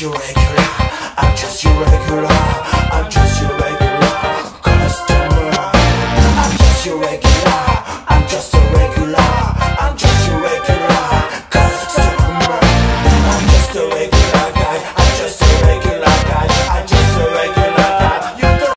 just your regular. I'm just your regular. I'm just your regular customer. I'm just your regular.